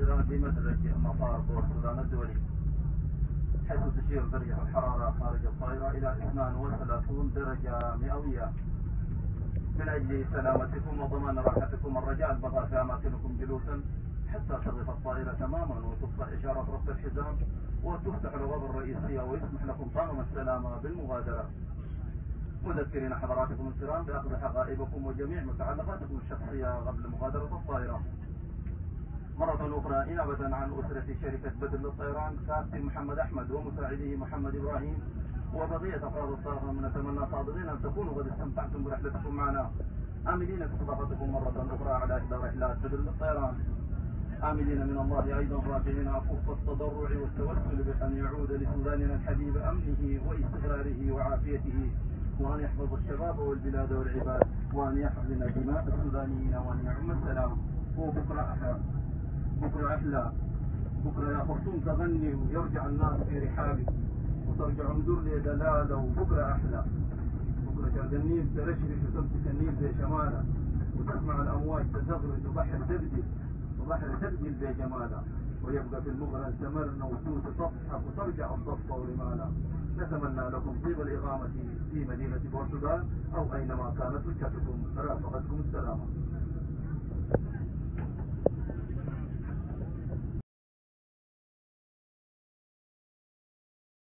الطائرات بمدرج مطار بور السودان الدولي. حيث تشير درجة الحرارة خارج الطائرة إلى 32 درجة مئوية. من أجل سلامتكم وضمان راحتكم الرجاء البقاء في أماكنكم جلوسا حتى تغف الطائرة تماما وتطفى إشارة ربط الحزام وتفتح الغرفة الرئيسية ويسمح لكم طاقم السلامة بالمغادرة. مذكرين حضراتكم الكرام بأخذ حقائبكم وجميع متعلقاتكم الشخصية قبل مغادرة الطائرة. مرة أخرى نيابة عن أسرة شركة بدر للطيران كابتن محمد أحمد ومساعده محمد إبراهيم وبقية أفراد الطاقم. نتمنى صادقين أن تكونوا قد استمتعتم برحلتكم معنا. آملين باستضافتكم مرة أخرى على إحدى رحلات بدر للطيران. آملين من الله أيضا راجعين أكف التضرع والتوسل بأن يعود لسوداننا الحبيب أمنه واستقراره وعافيته وأن يحفظ الشباب والبلاد والعباد وأن يحفظنا دماء السودانيين وأن يعم السلام. وبكرة أحلى بكرة أحلى. بكرة يا خرطوم تغني ويرجع الناس في رحابك وترجع ندور لي دلالة وبكرة أحلى. بكرة شرق النيل ترشرش وتمسك النيل زي شمالة. وتسمع الأمواج تزغرد وبحر تبدل وبحر تبدل زي جمالة. ويبقى في المغرى سمرنا وتوت تضحك وترجع الضفة ورمالة. نتمنى لكم طيب الإقامة في مدينة بورتغال أو أينما كانت وجهتكم رافقتكم السلامة.